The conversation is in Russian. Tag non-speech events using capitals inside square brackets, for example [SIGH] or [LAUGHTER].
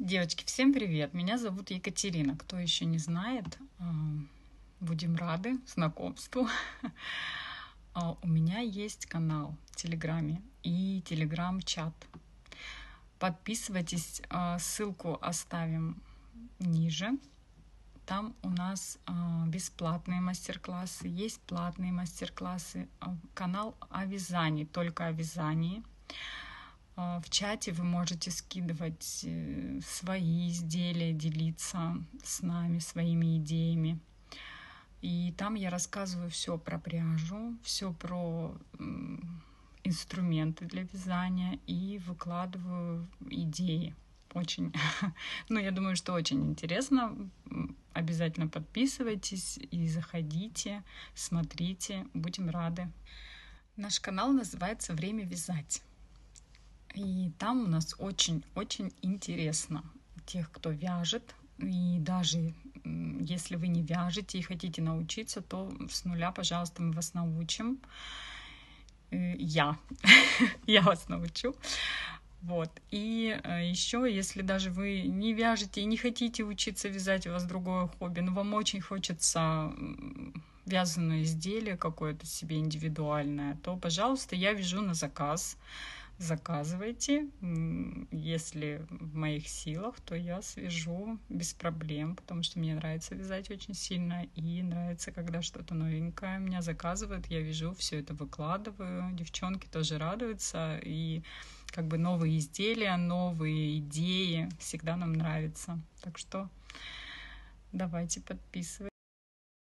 Девочки, всем привет! Меня зовут Екатерина. Кто еще не знает, а, будем рады знакомству. [LAUGHS] А, у меня есть канал в Телеграме и Телеграм-чат. Подписывайтесь, а, ссылку оставим ниже. Там у нас бесплатные мастер-классы, есть платные мастер-классы. Канал о вязании, только о вязании. А, в чате вы можете скидывать э, свои изделия, делиться с нами своими идеями. И там я рассказываю все про пряжу, все про инструменты для вязания и выкладываю идеи. Очень, [LAUGHS] ну, я думаю, что очень интересно. Обязательно подписывайтесь и заходите, смотрите, будем рады. Наш канал называется «Время вязать». И там у нас очень-очень интересно тех, кто вяжет. И даже если вы не вяжете и хотите научиться, то с нуля, пожалуйста, мы вас научим. Э, я. [LAUGHS] Я вас научу. Вот. И э, еще, если даже вы не вяжете и не хотите учиться вязать, у вас другое хобби, но вам очень хочется вязаное изделие какое-то себе индивидуальное, то, пожалуйста, я вяжу на заказ заказывайте. Если в моих силах, то я свяжу без проблем, потому что мне нравится вязать очень сильно, и нравится, когда что-то новенькое меня заказывают, я вяжу, все это выкладываю. Девчонки тоже радуются, и как бы новые изделия, новые идеи всегда нам нравятся. Так что давайте подписывайтесь.